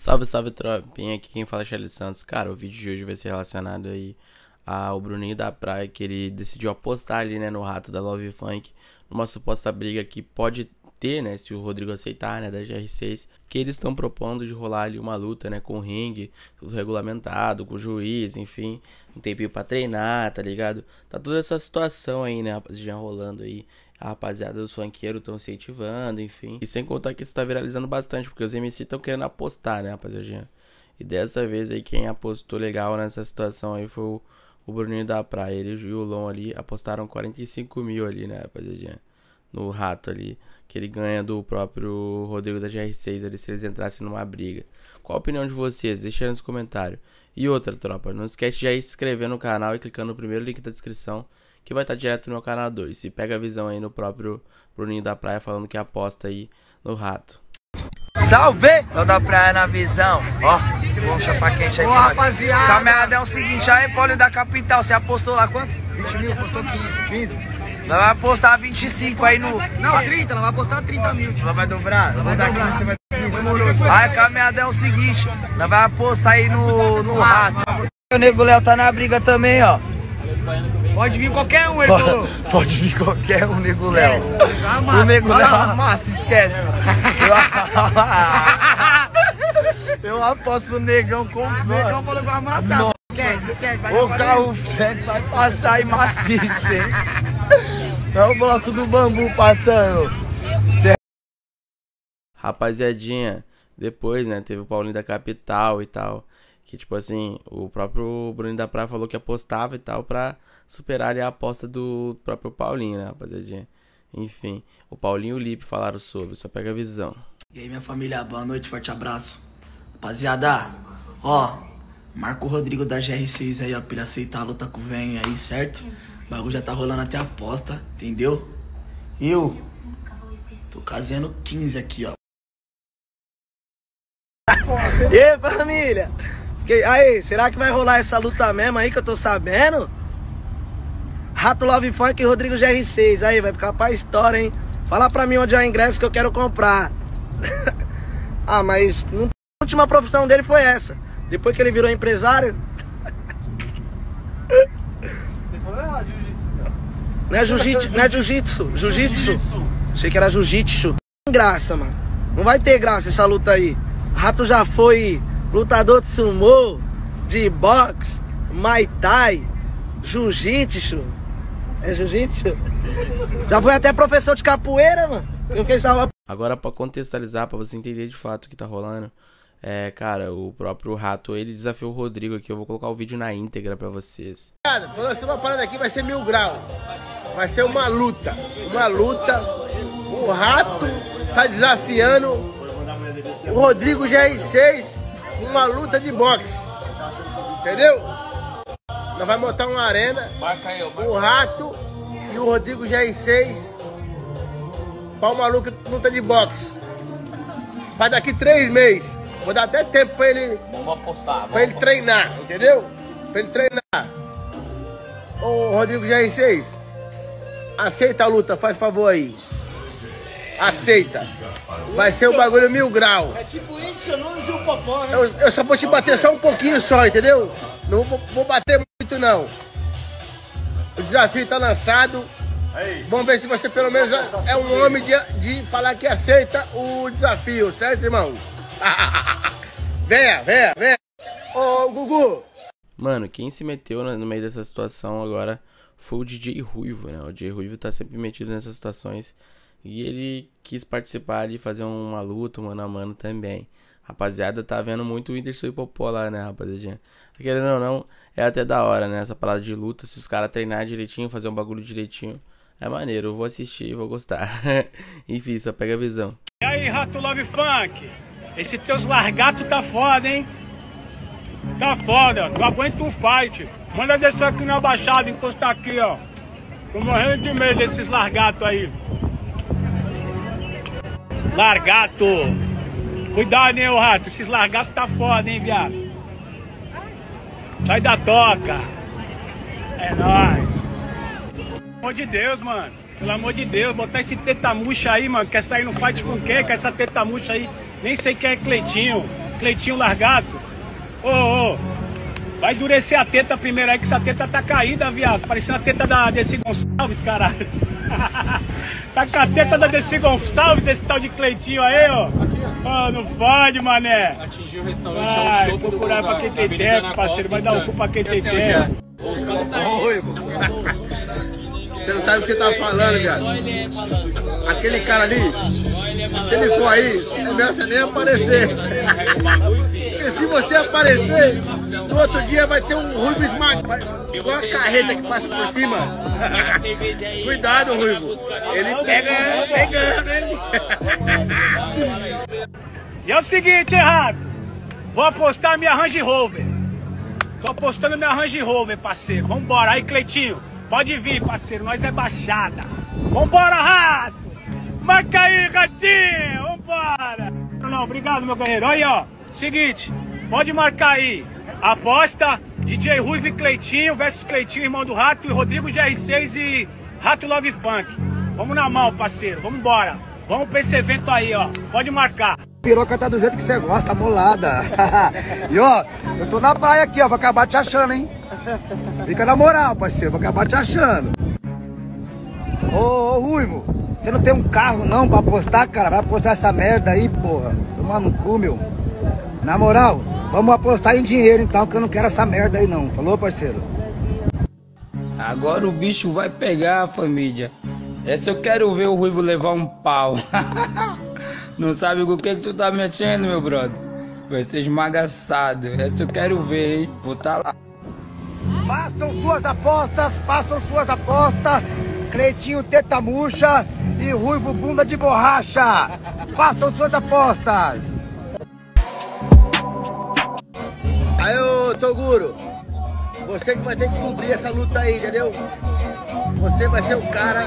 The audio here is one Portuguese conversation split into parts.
Salve, salve, tropinha. Aqui quem fala é Charlie Santos. Cara, o vídeo de hoje vai ser relacionado aí ao Bruninho da Praia, que ele decidiu apostar ali, né, no rato da Love Funk, numa suposta briga que pode ter, né, se o Rodrigo aceitar, né, da GR6, que eles estão propondo de rolar ali uma luta, né, com o ringue, tudo regulamentado, com o juiz, enfim, um tempinho pra treinar, tá ligado? Tá toda essa situação aí, né, já rolando aí. A rapaziada dos funkeiros estão incentivando, enfim. E sem contar que isso tá viralizando bastante, porque os MC estão querendo apostar, né, rapaziada? E dessa vez aí, quem apostou legal nessa situação aí foi o, o Bruninho da Praia. Ele e o Lon ali apostaram 45 mil ali, né, rapaziada? No rato ali, que ele ganha do próprio Rodrigo da GR6 ali se eles entrassem numa briga. Qual a opinião de vocês? Deixa aí nos comentários. E outra, tropa, não esquece de já se inscrever no canal e clicando no primeiro link da descrição, que vai estar direto no meu canal 2. E pega a visão aí no próprio Bruninho da Praia falando que aposta aí no rato. Salve! Eu da praia na visão. Ó, vamos chapar quente aí. Ô, rapaziada. Caminhada é o seguinte, aí, Paulo da capital, você apostou lá quanto? 20 mil, postou 15, 15. Nós vai apostar 25 aí no. Não, 30, não vai apostar 30 mil. Nós vai dobrar? Vai dar dobrar. 15, você vai. Aí, caminhada é o seguinte, nós vai apostar aí no, no rato. O Nego Léo tá na briga também, ó. Pode vir qualquer um, ele falou. Pode vir qualquer um, Nego Léo. Tá O. Nego Léo lá. massa, esquece. Eu, eu aposto o negão com O negão falou que vai amassar. Nossa. Esquece, esquece. Vai O carro Fred vai passar aí maciço, hein? É o bloco do bambu passando. Rapaziadinha, depois, né, teve o Paulinho da Capital e tal. Que, tipo assim, o próprio Bruninho da Praia falou que apostava e tal pra superar ali a aposta do próprio Paulinho, né, rapaziadinha. Enfim, o Paulinho e o Lipe falaram sobre, só pega a visão. E aí, minha família, boa noite, forte abraço. Rapaziada, ó, marca o Rodrigo da GR6 aí, ó, pra ele aceitar a luta com o Vem aí, certo? O bagulho já tá rolando até a aposta, entendeu? Eu tô casando 15 aqui, ó. E família? Fiquei- Aí, será que vai rolar essa luta mesmo aí que eu tô sabendo? Rato Love Funk e Rodrigo GR6. Aí, vai ficar pra história, hein? Fala pra mim onde é o ingresso que eu quero comprar. ah, mas a última profissão dele foi essa. Depois que ele virou empresário. Não é jiu-jitsu, não é jiu-jitsu, jiu-jitsu. Achei que era jiu-jitsu. Tem graça, mano. Não vai ter graça essa luta aí. Rato já foi lutador de sumô, de boxe, muay thai, jiu-jitsu. É jiu-jitsu? Já foi até professor de capoeira, mano. Eu fiquei salvo. Agora, pra contextualizar, pra você entender de fato o que tá rolando, é, cara, o próprio Rato, ele desafiou o Rodrigo aqui. Eu vou colocar o vídeo na íntegra pra vocês. Vou lançar uma parada aqui, vai ser mil grau. Vai ser uma luta. Uma luta. O rato tá desafiando o Rodrigo GR6 uma luta de boxe. Entendeu? Nós vamos montar uma arena. O rato e o Rodrigo GR6 pra uma luta, luta de boxe. Vai daqui três meses. Vou dar até tempo pra ele. Vamos apostar. Pra ele treinar, entendeu? Pra ele treinar. Ô Rodrigo GR6, aceita a luta, faz favor aí. Aceita. Vai ser o bagulho mil grau. É tipo Whindersson Nunes e o Popó, né? Eu, eu só vou te bater só um pouquinho só, entendeu? Não vou, vou bater muito não. O desafio tá lançado. Vamos ver se você pelo menos é um homem de, de falar que aceita o desafio, certo, irmão? venha, venha, venha. Ô, Gugu, Mano, quem se meteu no meio dessa situação agora foi o DJ Ruivo, né? O DJ Ruivo tá sempre metido nessas situações. E ele quis participar ali, fazer uma luta, mano a mano também. Rapaziada, tá vendo muito o Whindersson e Popó lá, né, rapaziada? Querendo ou não, é até da hora, né? Essa parada de luta. Se os caras treinar direitinho, fazer um bagulho direitinho, é maneiro. Eu vou assistir, vou gostar. Enfim, só pega a visão. E aí, Rato Love Funk? Esse teus largato tá foda, hein? Tá foda, não aguento o fight. Manda descer aqui na baixada, encostar aqui, ó. Tô morrendo de medo desses largatos aí. Largato! Cuidado, hein, ô rato. Esses largatos tá foda, hein, viado. Sai da toca. É nóis. Pelo amor de Deus, mano. Pelo amor de Deus, botar esse teta murcha aí, mano. Quer sair no fight com quem? Com essa teta murcha aí? Nem sei quem é Cleitinho. Cleitinho largado. Ô, ô. Vai endurecer a teta primeiro aí, que essa teta tá caída, viado. Parecendo a teta da Desi Gonçalves, caralho. tá com a teta da Desi Gonçalves, esse tal de Cleitinho aí, ó. Ó, não pode, mané. Atingiu o restaurante Vai, ao show do procurar pra quem tem tempo, parceiro. Vai dar o cu pra quem tem é tempo. Ô, Ruivo. Você não sabe o que você tá falando, viado. Aquele cara ali, se ele for aí, melhor você nem aparecer. Porque se você aparecer, no outro dia vai ter um Ruivo esmagado. Igual a carreta que passa por cima. Cuidado, Ruivo. Ele pega pegando, hein? E é o seguinte, hein, Rato? Vou apostar minha Range Rover. Tô apostando minha Range Rover, parceiro. Vambora. Aí, Cleitinho, pode vir, parceiro. Nós é baixada. Vambora, Rato! Marca aí, Ratinho! Vambora! Não, obrigado, meu guerreiro. Aí, ó. Seguinte, pode marcar aí. Aposta DJ Ruivo e Cleitinho versus Cleitinho, irmão do Rato, e Rodrigo GR6 e Rato Love Funk. Vamos na mão, parceiro. Vamos. Vamos pra esse evento aí, ó. Pode marcar. Piroca tá do jeito que você gosta, molada. e ó, eu tô na praia aqui, ó, vou acabar te achando, hein? Fica na moral, parceiro, vou acabar te achando. Ô, ô Ruivo, você não tem um carro não pra apostar, cara? Vai apostar essa merda aí, porra. Tomar no cu, meu. Na moral, vamos apostar em dinheiro então, que eu não quero essa merda aí não. Falou, parceiro? Agora o bicho vai pegar, família. Essa eu quero ver o Ruivo levar um pau. Não sabe com o que, que tu tá mexendo, meu brother? Vai ser esmagaçado. Essa eu quero ver, hein? Vou tá lá. Façam suas apostas, façam suas apostas. Cleitinho teta murcha e Ruivo bunda de borracha. Façam suas apostas. Aí, ô Toguro, você que vai ter que cobrir essa luta aí, entendeu? Você vai ser o cara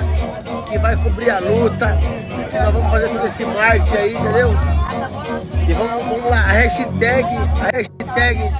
que vai cobrir a luta. Que nós vamos fazer todo esse marketing aí, entendeu? E vamos, vamos lá, a hashtag, a hashtag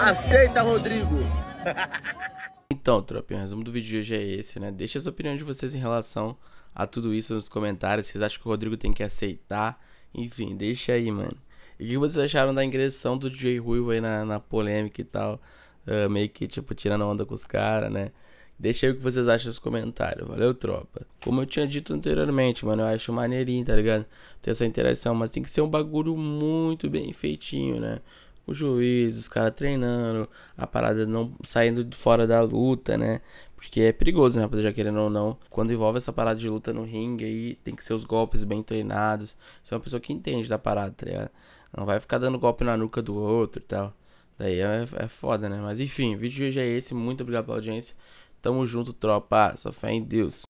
aceita Rodrigo. Então, tropa, o resumo do vídeo de hoje é esse, né? Deixa as opiniões de vocês em relação a tudo isso nos comentários. Vocês acham que o Rodrigo tem que aceitar? Enfim, deixa aí, mano. E o que vocês acharam da ingressão do DJ Ruivo aí na, na polêmica e tal? Ah, meio que, tipo, tirando onda com os caras, né? Deixa aí o que vocês acham nos comentários, valeu, tropa? Como eu tinha dito anteriormente, mano, eu acho maneirinho, tá ligado? Ter essa interação, mas tem que ser um bagulho muito bem feitinho, né? O juiz, os caras treinando, a parada não saindo de fora da luta, né? Porque é perigoso, né, rapaziada, querendo ou não. Quando envolve essa parada de luta no ringue aí, tem que ser os golpes bem treinados. Ser uma pessoa que entende da parada, tá ligado? Não vai ficar dando golpe na nuca do outro e tal. Daí é, é foda, né? Mas enfim, o vídeo de hoje é esse. Muito obrigado pela audiência. Tamo junto, tropa. Só fé em Deus.